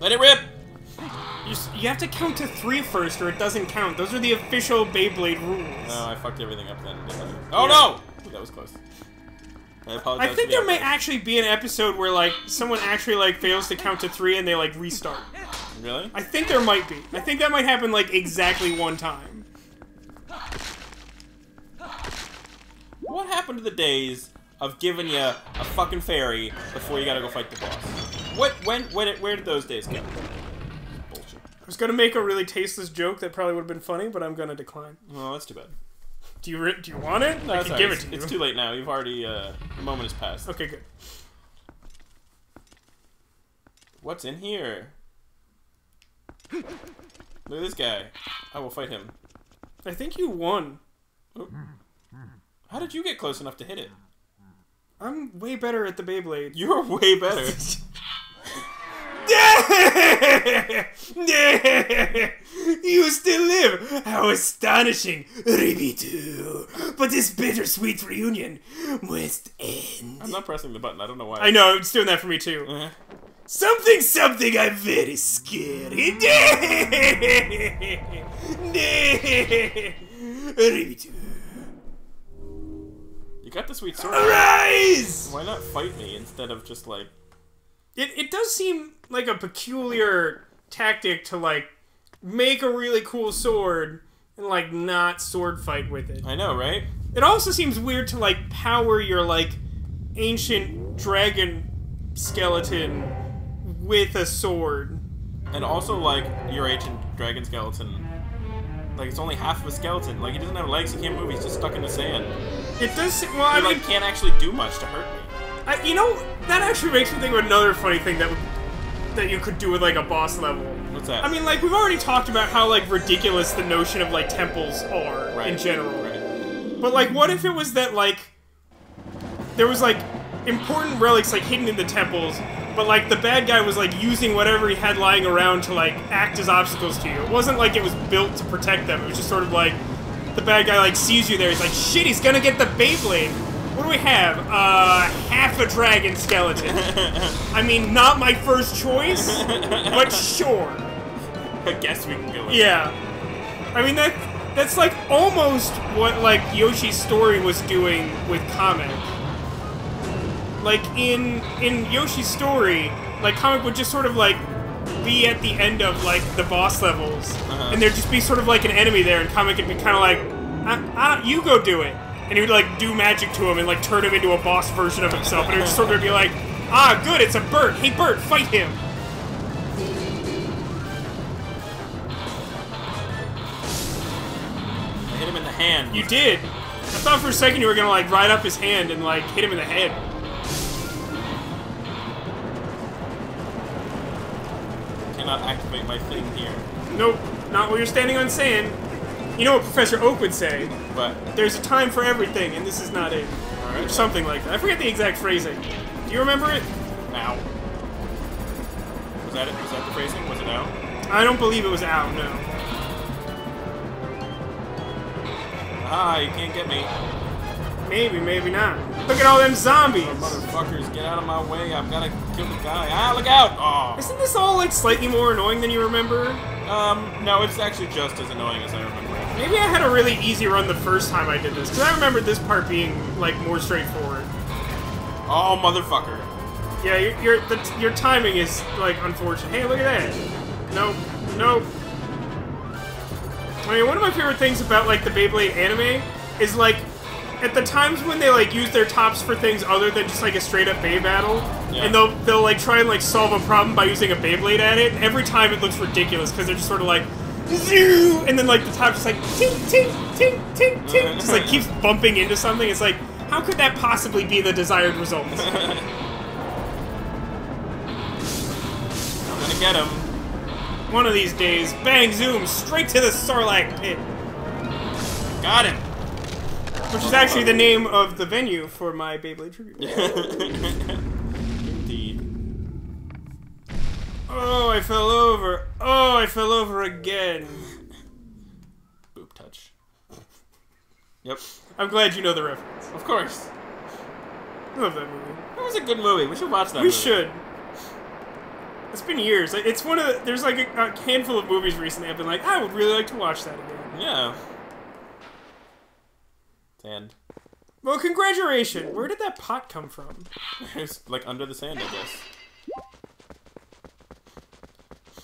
Let it rip! You, you have to count to three first, or it doesn't count. Those are the official Beyblade rules. No, I fucked everything up then. Oh Yeah. no! Ooh, that was close. I apologize. I think there may actually be an episode where like someone actually like fails to count to three and they like restart. Really? I think there might be. I think that might happen like exactly one time. What happened to the days of giving you a fucking fairy before you gotta go fight the boss? What? When? When? Where did those days go? Bullshit. I was gonna make a really tasteless joke that probably would have been funny, but I'm gonna decline. Well, that's too bad. Do you do you want it? I can all give it to it's, you. It's too late now. You've already. Uh, the moment has passed. Okay, good. What's in here? Look at this guy. I will fight him. I think you won. How did you get close enough to hit it? I'm way better at the Beyblade. You're way better. you still live! How astonishing! Ribitu! But this bittersweet reunion must end. I'm not pressing the button. I don't know why. I know, it's doing that for me too. Uh, Something, something, I'm very scary. Ribitu! you got the sweet sword. Arise! Why not fight me instead of just like? It, it does seem like a peculiar tactic to like make a really cool sword and like not sword fight with it. I know, right? It also seems weird to like power your like ancient dragon skeleton with a sword. And also, like your ancient dragon skeleton. Like it's only half of a skeleton. Like he doesn't have legs. He can't move. He's just stuck in the sand. It does. Well, I He mean, like can't actually do much to hurt me. I, you know, that actually makes me think of another funny thing that that you could do with like a boss level. What's that? I mean, like we've already talked about how like ridiculous the notion of like temples are right. in general. Right. But like, what if it was that like there was like important relics like hidden in the temples, but like the bad guy was like using whatever he had lying around to like act as obstacles to you. It wasn't like it was built to protect them. It was just sort of like the bad guy like sees you there. He's like, shit, he's gonna get the Beyblade. What do we have? Uh, half a dragon skeleton. I mean, not my first choice, but sure. I guess we can go. With Yeah. I mean that that's like almost what like Yoshi's story was doing with Kamek. Like in in Yoshi's story, like Kamek would just sort of like be at the end of like the boss levels, Uh-huh. and there'd just be sort of like an enemy there, and Kamek would be kind of like, ah, ah, "You go do it," and he would like do magic to him and like turn him into a boss version of himself, and it would just sort of be like, "Ah, good, it's a Bert. Hey, Bert, fight him." I hit him in the hand. You did. I thought for a second you were gonna like ride up his hand and like hit him in the head. cannot activate my thing here. Nope, not while you're standing on sand. You know what Professor Oak would say? But There's a time for everything, and this is not it. all Or something like that. I forget the exact phrasing. Do you remember it? Now. Was that it? Was that the phrasing? Was it now? I don't believe it was out, no. Ah, you can't get me. Maybe, maybe not. Look at all them zombies! Motherfuckers, get out of my way. I've got to kill the guy. Ah, look out! Oh. Isn't this all like slightly more annoying than you remember? Um, no, it's actually just as annoying as I remember. Maybe I had a really easy run the first time I did this, because I remember this part being like more straightforward. Oh, motherfucker. Yeah, your your, the, your timing is like unfortunate. Hey, look at that. Nope, nope. I mean, one of my favorite things about like the Beyblade anime is like at the times when they like use their tops for things other than just like a straight up Bey battle, Yeah. and they'll they'll like try and like solve a problem by using a Beyblade at it. Every time it looks ridiculous because they're just sort of like. And then like the top just like ting ting ting ting ting just like keeps bumping into something. It's like how could that possibly be the desired result? I'm gonna get him. One of these days, bang zoom straight to the Sarlacc pit, Got him. which is actually the name of the venue for my Beyblade tribute. Oh, I fell over. Oh, I fell over again. Boop touch. Yep. I'm glad you know the reference. Of course. I love that movie. It was a good movie. We should watch that We movie. should. It's been years. It's one of the, there's like a, a handful of movies recently I've been like, I would really like to watch that again. Yeah. Sand. Well, congratulations. Where did that pot come from? It's like under the sand, I guess.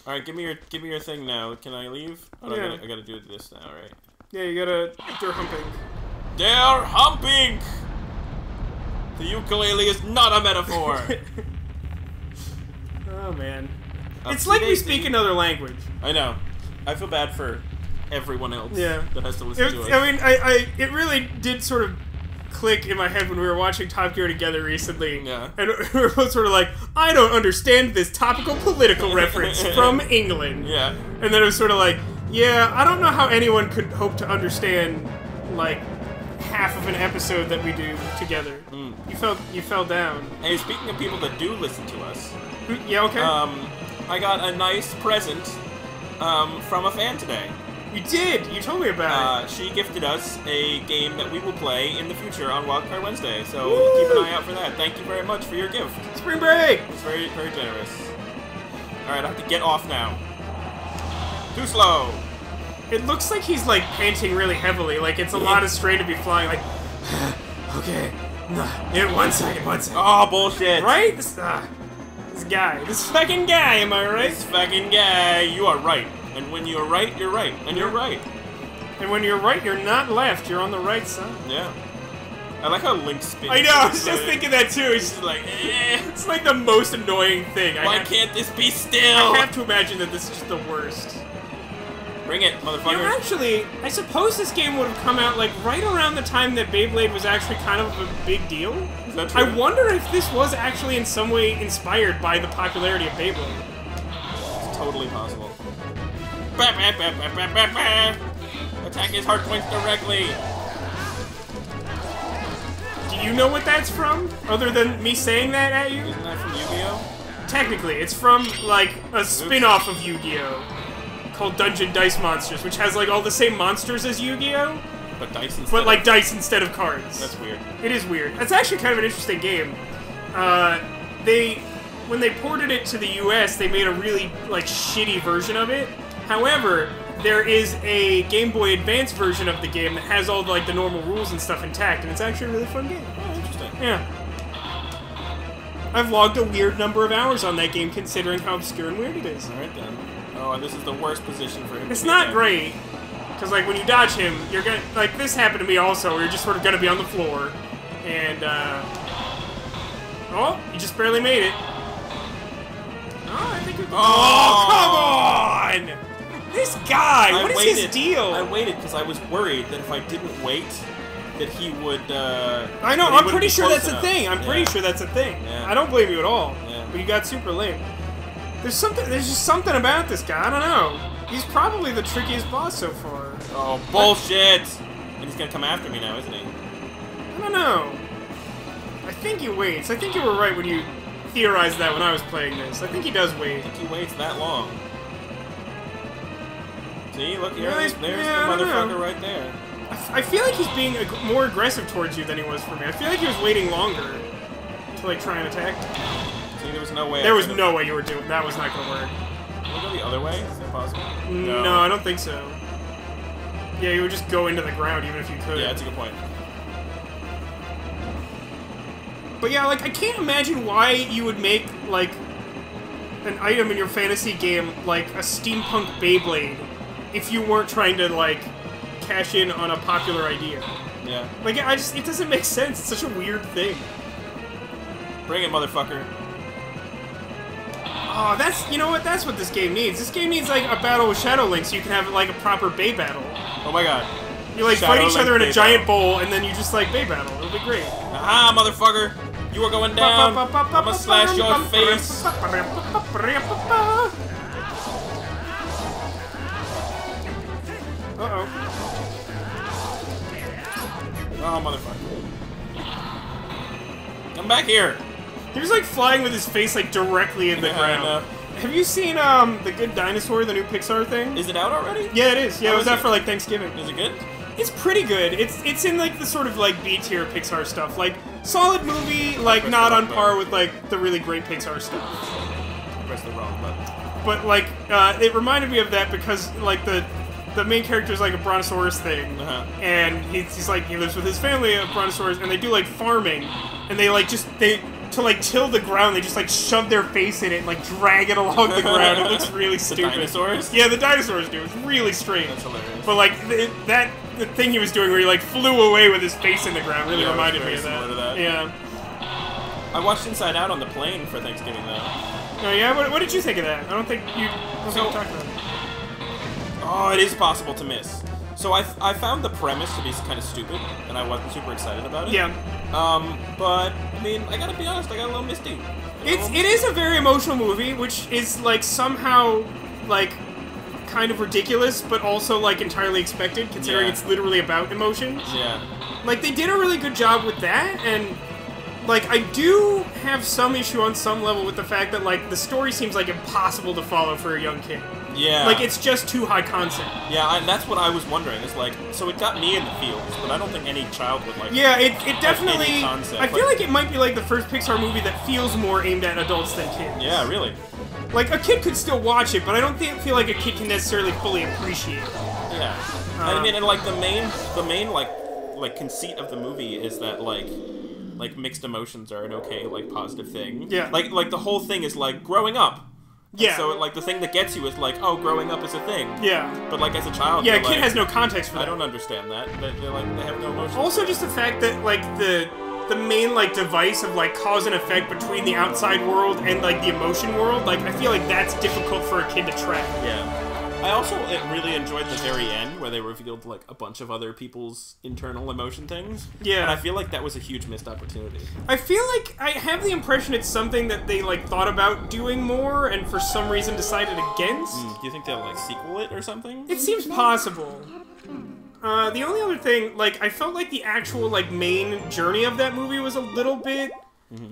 All right, give me your give me your thing now. Can I leave? Oh, no, I, gotta, I gotta do this now, right? Yeah, you gotta they're humping. They're humping. The ukulele is not a metaphor. oh man. Uh, It's like we speak another language. I know. I feel bad for everyone else. Yeah. That has to listen It, to us. I mean, I, I it really did sort of click in my head when we were watching Top Gear together recently. Yeah. And we were both sort of like, I don't understand this topical political reference from England. yeah. And then it was sort of like, yeah, I don't know how anyone could hope to understand like half of an episode that we do together. Mm. You fell you fell down. Hey, speaking of people that do listen to us, Yeah, okay. um, I got a nice present um, from a fan today. You did. You told me about Uh, she gifted us a game that we will play in the future on Wildcard Wednesday, so Woo! keep an eye out for that. Thank you very much for your gift. Spring break. It's very, very generous. Alright, I have to get off now. Too slow. It looks like he's like panting really heavily. Like it's a lot of strain to be flying. Like, okay, no, yeah, one second, one second. Oh, bullshit. Right? This, uh, this guy, this fucking guy. Am I right? This fucking guy, you are right. And when you're right, you're right. And you're right. And when you're right, you're not left. You're on the right side. Yeah. I like how Link spins. I know. I was just thinking that too. It's, It's like, eh, it's like the most annoying thing. I why have, can't this be still? I have to imagine that this is just the worst. Bring it, You know, actually, I suppose this game would have come out like right around the time that Beyblade was actually kind of a big deal. Is that true? I wonder if this was actually in some way inspired by the popularity of Beyblade. It's totally possible. Bah, bah, bah. Attack his hard points directly. Do you know what that's from? Other than me saying that at you? Isn't that from Yu-Gi-Oh? Technically, it's from like a spin-off of Yu-Gi-Oh! called Dungeon Dice Monsters, which has like all the same monsters as Yu-Gi-Oh! But dice instead. but like of- dice instead of cards. That's weird. It is weird. It's actually kind of an interesting game. Uh, they, when they ported it to the U.S., they made a really like shitty version of it. However, there is a Game Boy Advance version of the game that has all like the normal rules and stuff intact, and it's actually a really fun game. Oh, interesting. Yeah. I've logged a weird number of hours on that game, considering how obscure and weird it is. All right then. Oh, and this is the worst position for him. It's not great, because like when you dodge him, you're gonna like this happened to me also. Where you're just sort of gonna be on the floor, and uh, oh, you just barely made it. Oh, I think. Oh! come on! This guy, I what is waited. his deal? I waited because I was worried that if I didn't wait, that he would. Uh, I know. I'm pretty sure that's a thing. I'm pretty sure that's a thing. Yeah. I don't blame you at all. Yeah. But you got super late. There's something. There's just something about this guy. I don't know. He's probably the trickiest boss so far. Oh bullshit! And he's gonna come after me now, isn't he? I don't know. I think he waits. I think you were right when you theorized that when I was playing this. I think he does wait. I think he waits that long. See, look here. There's, there's yeah, the motherfucker right there. I, feel like he's being ag- more aggressive towards you than he was for me. I feel like he was waiting longer to like try and attack. See, there was no way. There was no way you were doing. That was not gonna work. Can we go the other way? Is that possible? No, I don't think so. Yeah, you would just go into the ground even if you could. Yeah, that's a good point. But yeah, like I can't imagine why you would make like an item in your fantasy game like a steampunk Beyblade if you weren't trying to like cash in on a popular idea. Yeah. Like I just it doesn't make sense. It's such a weird thing. Bring it, motherfucker. Oh, that's you know what? That's what this game needs. This game needs like a battle with Shadow Link so you can have like a proper Bey battle. Oh my god. You like Shadow fight each Link other in a Bay giant bowl and then you just like Bey battle. It'll be great. Ah, motherfucker! You are going down. I'm gonna slash your face. Uh-oh. Oh, motherfucker. Come back here. He was like flying with his face like directly in the Yeah, ground. Have you seen um the Good Dinosaur, the new Pixar thing? Is it out already? yeah, it is. Yeah, How it was is out it? for like Thanksgiving. Is it good? It's pretty good. It's it's in like the sort of like B tier Pixar stuff. Like solid movie, like not on par with like the really great Pixar stuff. pressed the wrong button. but like uh, it reminded me of that because like the the main character is like a brontosaurus thing, Uh-huh. and he's, he's like he lives with his family of brontosaurus, and they do like farming, and they like just they to like till the ground, they just like shove their face in it and like drag it along the ground. It looks really The stupid. dinosaurs? Yeah, the dinosaurs do. It's really strange. That's hilarious. But like th- that the thing he was doing where he like flew away with his face in the ground really Yeah, reminded me of that. that. Yeah. I watched Inside Out on the plane for Thanksgiving though. Oh yeah. What, what did you think of that? I don't think you. I don't think So- you talked about it. Oh, it is possible to miss. So I, I found the premise to be kind of stupid, and I wasn't super excited about it. Yeah. Um, but I mean, I gotta be honest, I got a little misty. It's it is a very emotional movie, which is like somehow like kind of ridiculous, but also like entirely expected, considering Yeah. it's literally about emotions. Yeah. Like they did a really good job with that, and like I do have some issue on some level with the fact that like the story seems like impossible to follow for a young kid. Yeah. Like it's just too high concept. Yeah, and that's what I was wondering. Is like, so it got me in the feels, but I don't think any child would like. Yeah, it, it definitely. concept, I feel like- like it might be like the first Pixar movie that feels more aimed at adults than kids. Yeah, really. Like a kid could still watch it, but I don't think, feel like a kid can necessarily fully appreciate it. Yeah. I um, mean, and like the main, the main like, like conceit of the movie is that like, like mixed emotions are an okay, like positive thing. Yeah. Like, like the whole thing is like growing up. Yeah. So like the thing that gets you is like, oh, growing up is a thing. yeah. But like as a child, Yeah, a kid like, has no context for that. I don't understand that. They, they're like they have no emotions. Also, just the fact that like the the main like device of like cause and effect between the outside world and like the emotion world, like I feel like that's difficult for a kid to track. Yeah. I also really enjoyed the very end where they revealed like a bunch of other people's internal emotion things. Yeah. And I feel like that was a huge missed opportunity. I feel like I have the impression it's something that they like thought about doing more and for some reason decided against. Do you think they'll like sequel it or something? It seems possible. Uh, the only other thing, like, I felt like the actual like main journey of that movie was a little bit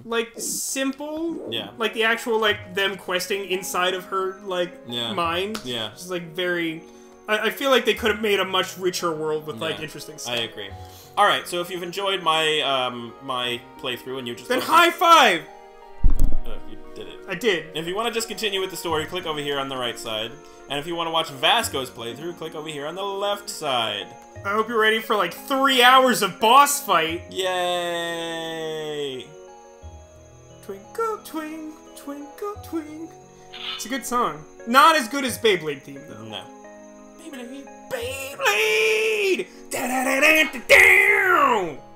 like simple. Mm-hmm. Yeah. Like the actual like them questing inside of her like Yeah. mind. Yeah. Just like very. I, I feel like they could have made a much richer world with like Yeah. interesting I agree. All right, so if you've enjoyed my um my playthrough and you just then high five. Uh, you did it. I did. If you want to just continue with the story, click over here on the right side. And if you want to watch Vasco's playthrough, click over here on the left side. I hope you're ready for like three hours of boss fight. Yay! Twinkle, twinkle, twinkle, twinkle. It's a good song. Not as good as Beyblade theme though. No. Beyblade! Da da da da da!